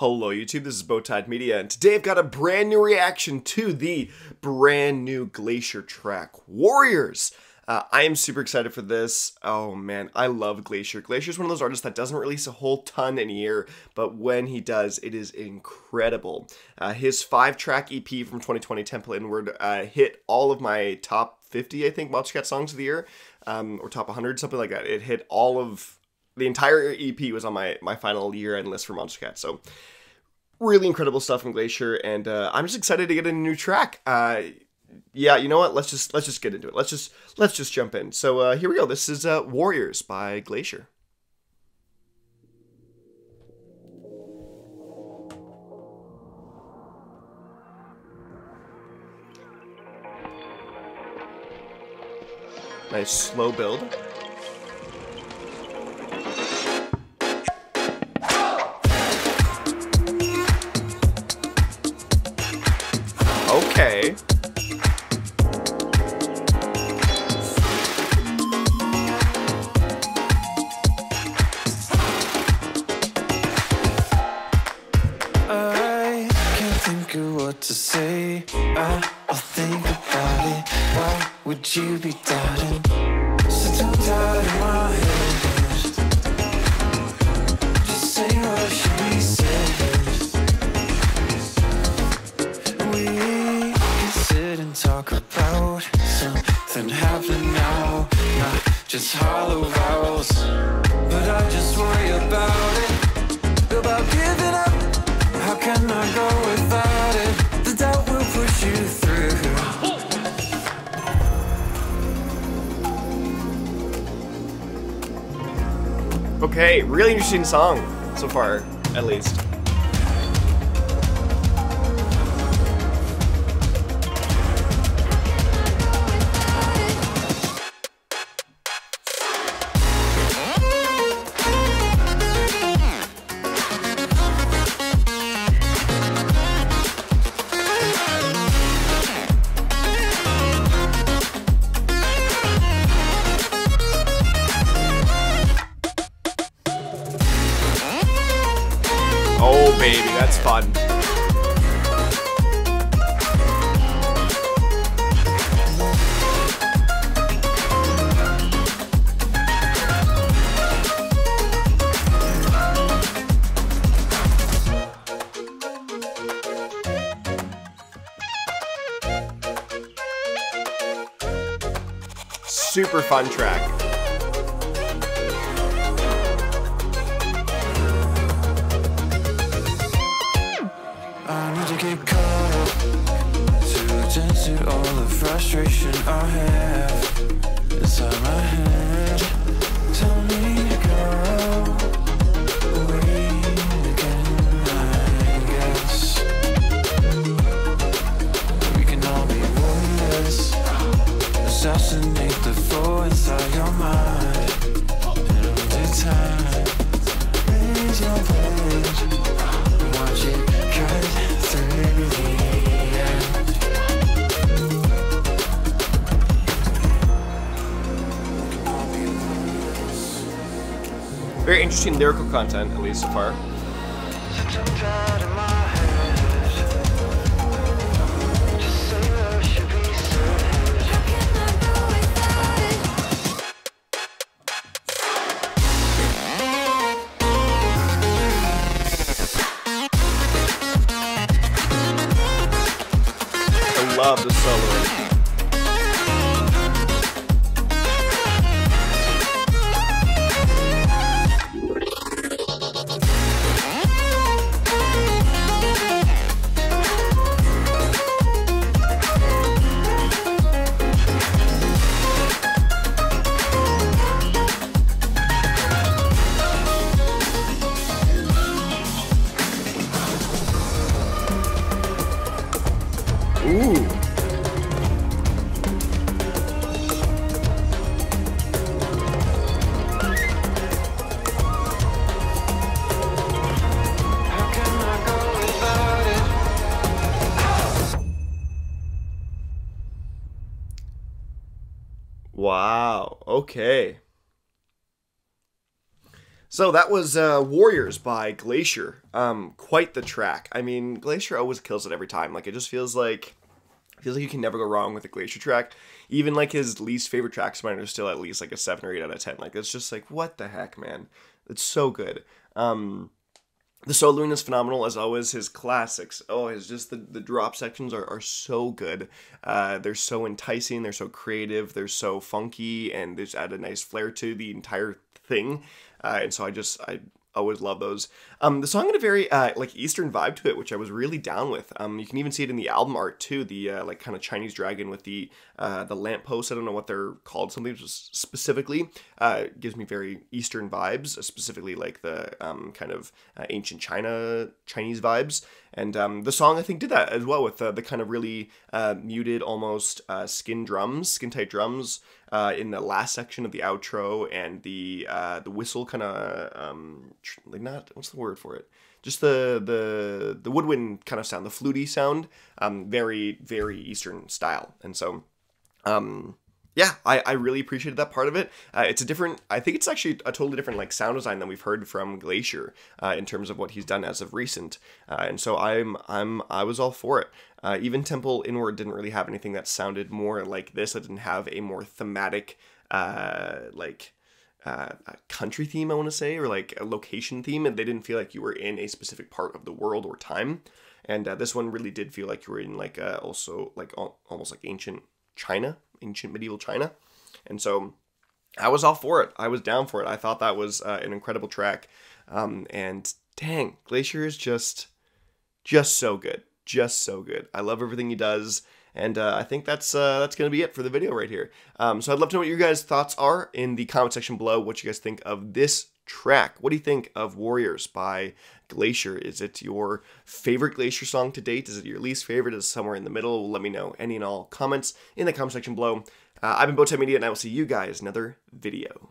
Hello YouTube, this is Bowtied Media, and today I've got a brand new reaction to the brand new Glacier track, Warriors. Uh, I am super excited for this. Oh man, I love Glacier. Glacier is one of those artists that doesn't release a whole ton in a year, but when he does, it is incredible. Uh, his five track EP from 2020, Temple Inward, uh, hit all of my top 50, I think, Monstercat songs of the year, um, or top 100, something like that. It hit all of the entire EP was on my my final year end list for Monstercat. So really incredible stuff from Glacier, and uh, I'm just excited to get a new track. Uh, yeah, you know what? Let's just let's just get into it. Let's just let's just jump in. So uh, here we go. This is uh, Warriors by Glacier. Nice slow build. You be doubting? So don't doubt in my head. Just say what should be said. We can sit and talk about something happening now, not just hollow vowels. But I just worry about Okay, really interesting song so far, at least. Fun. Super fun track. Get to to all the frustration I have inside my head. Interesting lyrical content, at least so far. I love the solo. Wow. Okay. So that was uh, Warriors by Glacier. Um, quite the track. I mean, Glacier always kills it every time. Like it just feels like feels like you can never go wrong with a Glacier track. Even like his least favorite tracks mine are still at least like a seven or eight out of ten. Like it's just like what the heck, man. It's so good. Um, the soloing is phenomenal as always. His classics, oh, his just the, the drop sections are, are so good. Uh, they're so enticing. They're so creative. They're so funky, and they just add a nice flair to the entire thing. Uh, and so I just I always love those. Um, the song had a very uh, like Eastern vibe to it, which I was really down with. Um, you can even see it in the album art too. The uh, like kind of Chinese dragon with the uh, the lamppost. I don't know what they're called. Something just specifically uh, gives me very Eastern vibes, specifically like the um, kind of uh, ancient China Chinese vibes. And um, the song I think did that as well with uh, the kind of really uh, muted, almost uh, skin drums, skin tight drums uh, in the last section of the outro, and the uh, the whistle kind of um, like not what's the word for it? Just the the the woodwind kind of sound, the fluty sound, um, very very Eastern style, and so. Um, yeah, I, I really appreciated that part of it. Uh, it's a different, I think it's actually a totally different like sound design than we've heard from Glacier uh, in terms of what he's done as of recent. Uh, and so I'm I'm I was all for it. Uh, even Temple Inward didn't really have anything that sounded more like this. It didn't have a more thematic uh, like uh, country theme, I want to say, or like a location theme, and they didn't feel like you were in a specific part of the world or time. And uh, this one really did feel like you were in like uh, also like al- almost like ancient China, ancient medieval China, and so I was all for it. I was down for it. I thought that was uh, an incredible track, um, and dang, Glacier is just just so good, just so good. I love everything he does. And uh, I think that's uh, that's gonna be it for the video right here. Um, so I'd love to know what your guys' thoughts are in the comment section below. What you guys think of this track? What do you think of Warriors by Glacier? Is it your favorite Glacier song to date? Is it your least favorite? Is it somewhere in the middle? Let me know. Any and all comments in the comment section below. Uh, I've been Bowtied Media, and I will see you guys in another video.